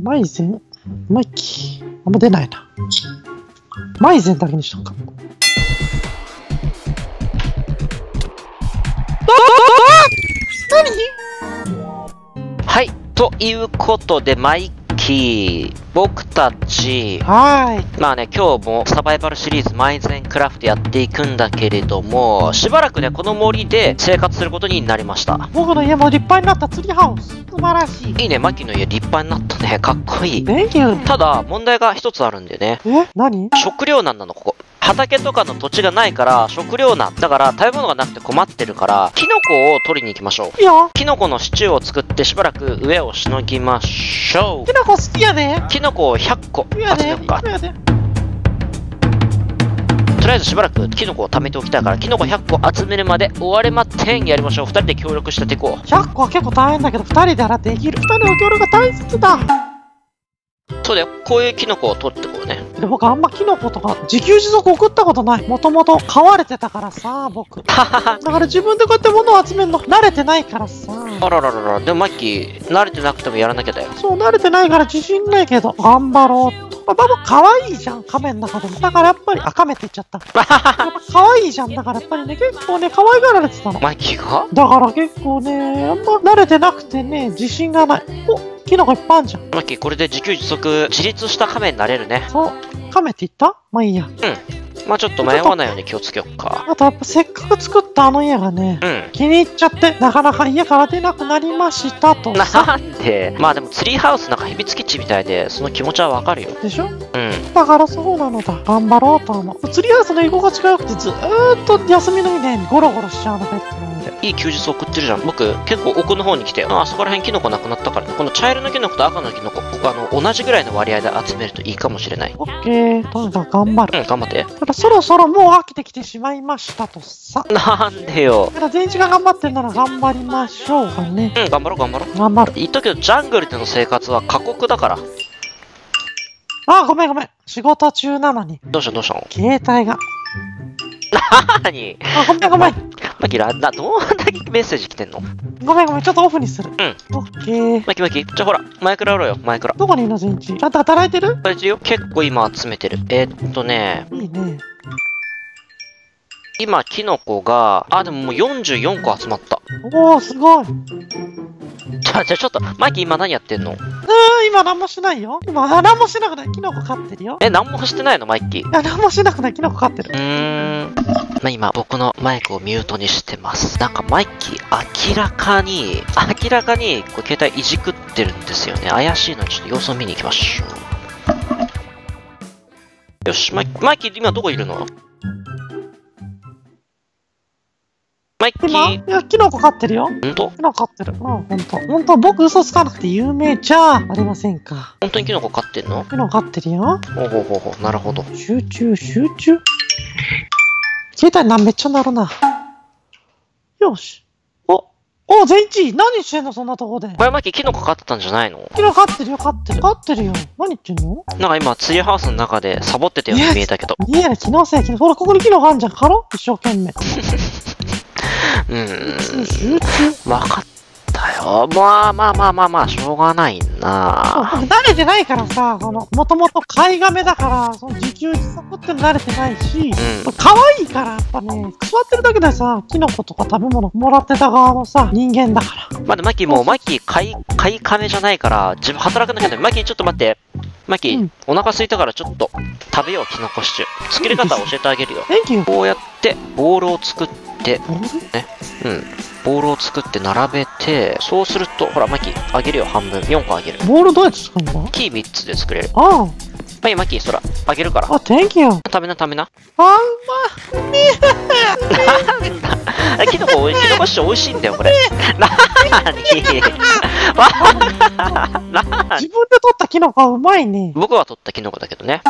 マイゼン？マイキー？あんま出ないな。マイゼンだけにしとくか。はい。ということで、マイキー、僕たち、はーい。まあね、今日もサバイバルシリーズマイゼンクラフトやっていくんだけれども、しばらくね、この森で生活することになりました。僕の家も立派になったツリーハウス。素晴らしい。いいね、マキの家立派になったね。かっこいい。ただ、問題が一つあるんだよね。え？何？食糧難なの、ここ。畑とかの土地がないから、食糧難。だから、食べ物がなくて困ってるから、キノコを取りに行きましょう。いいよ。キノコのシチューを作ってしばらく上をしのぎましょキノコ好きやで。う。キノコを100個。集めようか。とりあえずしばらくキノコを貯めておきたいから、キノコ100個集めるまで終われまってんやりましょう。2人で協力していこう。100個は結構大変だけど、2人でやらできる。2人の協力が大切だ。そうだよ。こういうキノコを取って。で僕あんまキノコとか自給自足送ったことない。もともと飼われてたからさ、僕。だから自分でこうやって物を集めるの慣れてないからさ。あらららら。でもマッキー、慣れてなくてもやらなきゃだよ。そう、慣れてないから自信ないけど、頑張ろうと。まあ、ババ可愛いじゃん、亀の中でも。だからやっぱり、あ、亀って言っちゃった。可愛いじゃん。だからやっぱりね、結構ね、可愛がられてたの。マッキーがだから結構ね、あんま慣れてなくてね、自信がない。お、キノコいっぱいあんじゃん。マッキー、これで自給自足、自立した亀になれるね。そう。亀って言った？まあいいや。まあちょっと迷わないように気をつけよっか。あとやっぱせっかく作ったあの家がね、うん。気に入っちゃって、なかなか家から出なくなりましたとさ。なんで？まあでもツリーハウスなんか秘密基地みたいで、その気持ちはわかるよ。でしょ？うん。だからそうなのだ。頑張ろうと思う。ツリーハウスの居心地が良くてずーっと休みの日ね、ゴロゴロしちゃうの、ベッドの上で。いい休日送ってるじゃん。僕、結構奥の方に来て、ああそこら辺キノコなくなったからね。この茶色のキノコと赤のキノコ、ここあの、同じぐらいの割合で集めるといいかもしれない。オッケー。とにかく頑張る。うん、頑張って。ただそろそろもう飽きてきてしまいましたとさ。なんでよ。だから全員が頑張ってるなら頑張りましょうかね。うん、頑張ろう頑張ろう。頑張る。言っとくけど、ジャングルでの生活は過酷だから。あ、ごめんごめん。仕事中なのに。どうしたどうしたの？携帯が。何？あ、ごめんごめん。マキラ、な、どんだけメッセージ来てんのごめんごめん。ちょっとオフにする。うん。オッケー。マキマキ、じゃあほら、マイクラ売ろうよ、マイクラ。どこにいるの全員ちゃんと働いてるこれ一応結構今集めてる。えーっとね、いいね。今、キノコが、あ、でももう44個集まった。おー、すごい。うーん、じゃあ、じゃあちょっと、マイキ今何やってんの？今何もしないよ。今、あ何もしなくない。キノコ飼ってるよ。え、何もしてないの？マイキー。いや、何もしなくない。キノコ飼ってるう。ーん。まあ、今、僕のマイクをミュートにしてます。なんか、マイキー、明らかに、明らかに、こう、携帯いじくってるんですよね。怪しいので、ちょっと様子を見に行きましょう。よし、マイマイキー、今どこいるの？マイキ今、ーい、や、キノコ飼ってるよ。ほんと？キノコ飼ってる。うん、ほんと。ほんと、僕嘘つかなくて有名じゃありませんか。本当にキノコ飼ってんの？キノコ飼ってるよ。ほうほうほうほう、なるほど。集中、集中。携帯な、めっちゃ鳴るな。よし。お、お、全一何してんのそんなとこで？これマイキノコ飼ってたんじゃないの？キノコ飼ってるよ、飼ってる。飼ってるよ。何言ってんの？なんか今、ツリーハウスの中でサボってたように見えたけど。いや、気のせい、気のほら、ここにキノコあんじゃん。狩ろう一生懸命。うーん。集中。わかったよ。まあまあまあまあまあ、しょうがないな。僕慣れてないからさ、この、もともと飼い亀だから、その自給自足っての慣れてないし、うん。可愛いから、やっぱね、座ってるだけでさ、キノコとか食べ物もらってた側のさ、人間だから。まあ、でマキもう、マキ、買い、買い亀じゃないから、自分働かなきゃない。マキ、ちょっと待って。マキ、うんお腹空いたからちょっと食べよう、キノコシチュー。作り方教えてあげるよ。こうやって、ボールを作って、ボール？うん。ボールを作って並べて、そうすると、ほら、マキ、あげるよ、半分。4個あげる。ボールどうやって作るの？キー3つで作れる。あマキ、マキ、そら、あげるからあ、。あ、Thank you. 食べな、食べな。あ、え キノコ、キノコシチュー美味しいんだよ、これ。なーに？自分で取ったキノコはうまいね。僕は取ったキノコだけどね。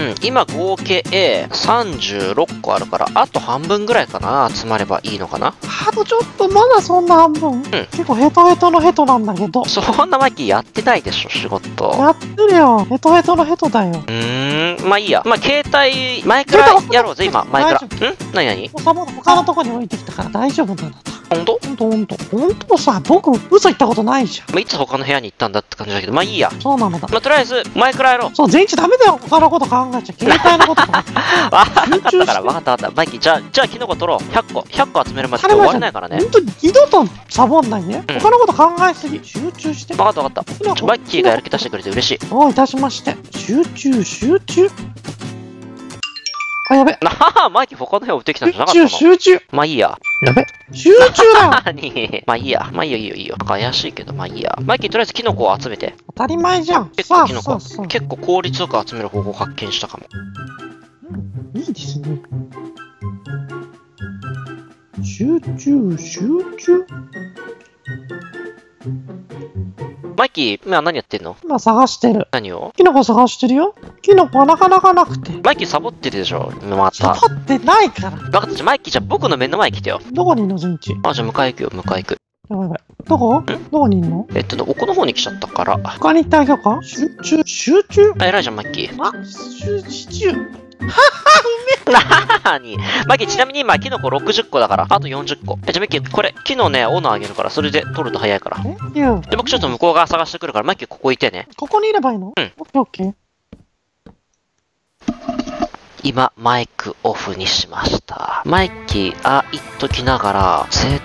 うん、今合計36個あるから、あと半分ぐらいかな、集まればいいのかな？あとちょっと、まだそんな半分？結構ヘトヘトのヘトなんだけど。そんなマキやってないでしょ、仕事。やってるよ。ヘトヘトのヘトだよ。うーん、まあいいや。まあ携帯、前からやろうぜ、今、前から。ん？何何？他のとこに置いてきたから大丈夫なんだ。ほんとほんとほんと。ほんとさ、僕、嘘言ったことないじゃまあ、いつ他の部屋に行ったんだって感じだけど、まあいいや。ん。そうなのだ。まあ、とりあえず、前からやろう。そう、全一ダメだよ。他のこと考えちゃ。携帯のこととか。わかったから、わかったわかった。マイキー、じゃあ、じゃあ、キノコ取ろう。100個。100個集めるまで終われないからね。ほんと、二度とサボんないね。うん他のこと考えすぎ。集中して。わかったわかった。マイキーがやる気出してくれて嬉しい。どういたしまして。集中、集中。あ、やべ。なあ、マイキー他の部屋売ってきたんじゃなかった集の中、集中。まあいいや。やべ。集中だ まあいいや。まあいいよいいよいいよ。なんか怪しいけど、まあいいや。マイキーとりあえずキノコを集めて。当たり前じゃん。結構キノコ。結構効率よく集める方法を発見したかも。いいですね。集中、集中。マイキー、今何やってんの？今探してる。何を？キノコ探してるよ。キノコはなかなかなくて。マイキーサボってるでしょ？まサた。ボってないから。分かった、じゃあマイキーじゃあ僕の目の前に来てよ。どこにいんの、全一？あ、じゃあ迎え行くよ、迎え行く。やばいやばい。どこ？どこにいんの？えっとね、奥の方に来ちゃったから。他に行ってあげようか集中、集中？あ、偉いじゃん、マイキー。あ、集中？なに？マイキー、ちなみに今、キノコ60個だから、あと40個。え、じゃあマイキー、これ、木のね、斧あげるから、それで取ると早いから。え？で、僕ちょっと向こう側探してくるから、マイキーここいてね。ここにいればいいの？うん。オッケーオッケー。今、マイクオフにしました。マイキー、あ、言っときながら、絶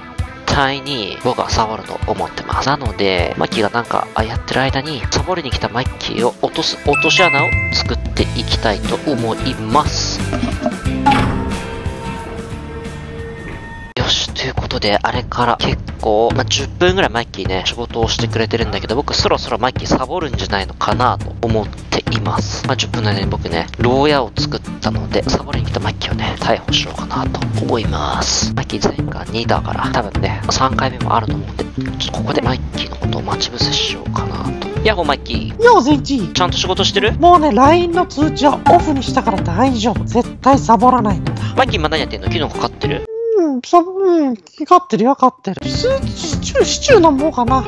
対に僕はサボると思ってます。なので、マイキーがなんかあやってる間に、サボりに来たマイキーを落とす落とし穴を作っていきたいと思います。で、あれから結構、まあ、10分ぐらいマイキーね、仕事をしてくれてるんだけど、僕そろそろマイキーサボるんじゃないのかなと思っています。まあ、10分の間に僕ね、牢屋を作ったので、サボりに来たマイキーをね、逮捕しようかなと思います。マイキー前回2だから、多分ね、3回目もあると思うんで、ちょっとここでマイキーのことを待ち伏せしようかなと。ヤッホーマイキー、よう、全一。ちゃんと仕事してる？もうね、LINE の通知はオフにしたから大丈夫。絶対サボらないんだ。マイキー今何やってんの？キノコ飼ってる？うん、サボ、うん、勝ってるよ、勝ってる。シシチュー、シチュー飲もうかな。め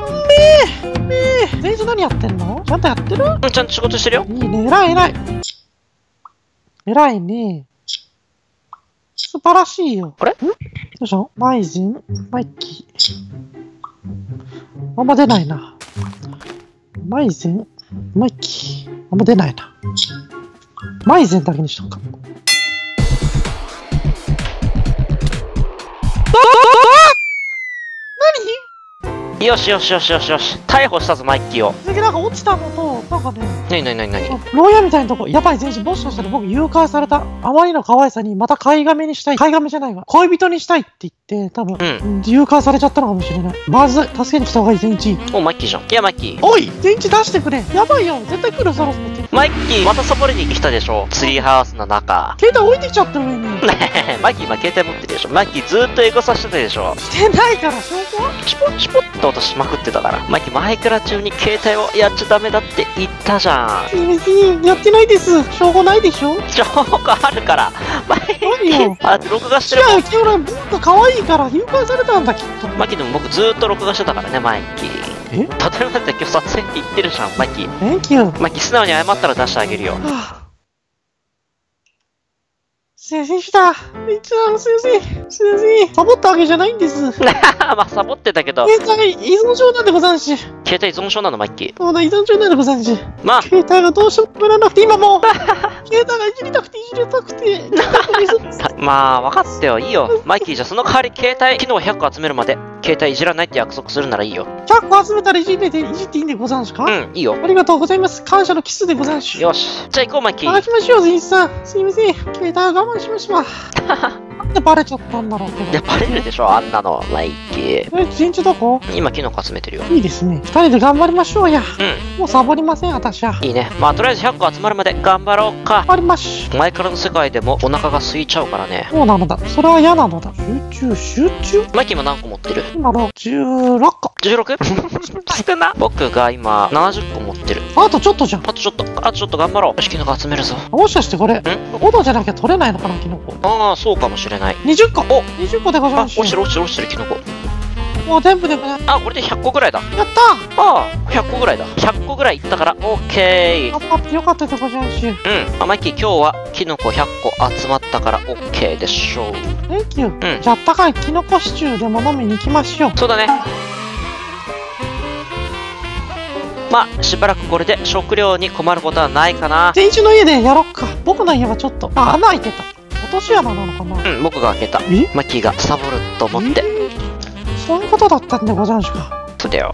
え、めえ。全一何やってんの？ちゃんとやってる？うん、ちゃんと仕事してるよ。いいね、偉い偉い。偉いね。素晴らしいよ。あれ？ん？どうしたの？マイゼン、マイキー？あんま出ないな。マイゼン、マイキー？あんま出ないな。マイゼンだけにしとくか。よしよしよしよしよし。逮捕したぞ、マイキーを。何次なんか落ちたのと、なんかね、なになになになに牢屋みたいなとこ、やばい、全身、もしかしたら僕誘拐された。あまりの可愛さに、また飼い亀にしたい。飼い亀じゃないわ。恋人にしたいって言って、多分、ううん誘拐されちゃったのかもしれない。まずい、助けに来た方がいい、全一。お、マイキーじゃん。いや、マイキー。おい全一出してくれやばいよ絶対来る、そろそろ。マイキー、またサボりに来たでしょ。ツリーハウスの中。携帯置いてきちゃった上に。ねえ、マイキー今携帯持ってるでしょ。マイキーずーっとエゴさしてたでしょ。してないから、証拠はチポチポって音しまくってたから。マイキー、マイクラ中に携帯をやっちゃダメだって言ったじゃん。やってないです。証拠ないでしょ証拠あるから。マイキー、あ、録画してるもん。違う、キムラ、僕可愛いから誘拐されたんだ、きっと。マイキーでも僕ずーっと録画してたからね、マイキー。え？たとえばだって今日撮影って言ってるじゃん、マイキー。Thank you. マイキー素直に謝ったら出してあげるよ。はあすいませんでした。いません。すいません。サボったわけじゃないんです。携 まあ、サボってたけど、帯依存症なんでござんし。携帯依存症なの、マイキー。そうだ、依存症なんでござんし。まあ、携帯がどうしても止められなくて、今もう、携帯がいじりたくて いじりたくて、たまあ、分かったよ、いいよ。マイキー、じゃあその代わり携帯、機能100個集めるまで、携帯いじらないって約束するならいいよ。100個集めたらいじめて、いじっていいんでござんしか、うん、いいよ。ありがとうございます。感謝のキスでござんし。よし。じゃあ行こう、マイキー。探しましょう、全一さん。すいません。携帯は我慢しました。でバレちゃったんだろう。いや、バレるでしょ、あんなの、マイキー。え、全一どこ今、キノコ集めてるよ。いいですね。二人で頑張りましょうや。うもうサボりません、私は。ん、いいね。まあ、とりあえず100個集まるまで頑張ろうか頑。張りまし。前からの世界でもお腹が空いちゃうからね。そうなのだ。それは嫌なのだ。集中、集中？マイキー今何個持ってる？今の16個。16? 少な。僕が今70個持ってる。あとちょっとじゃん。あとちょっと、あとちょっと頑張ろう。よし、キノコ集めるぞ。もしかしてこれ、斧じゃなきゃ取れないのかな、キノコ。ああ、そうかもしれない。20個お20個でございあ、ます。落ちてる落ちてる落ちてる、キノコ。もう全部であ、これで100個ぐらいだ。たああ、100個ぐらいだ。100個ぐらいいったから、オッケー。頑張ってよかったでござんしゅ。うん。あ、マイキー、今日はキノコ100個集まったから、オッケーでしょう。Thank you。うんじゃああったかいキノコシチューでも飲みに行きましょう。そうだね。まあ、しばらくこれで食料に困ることはないかな。全一の家でやろっか。僕の家はちょっと、あ、穴開いてた。落とし穴なのかな？うん、僕が開けた。え？マッキーがサボると思って。えーそういうことだったんでござんしゅか。そうだよ。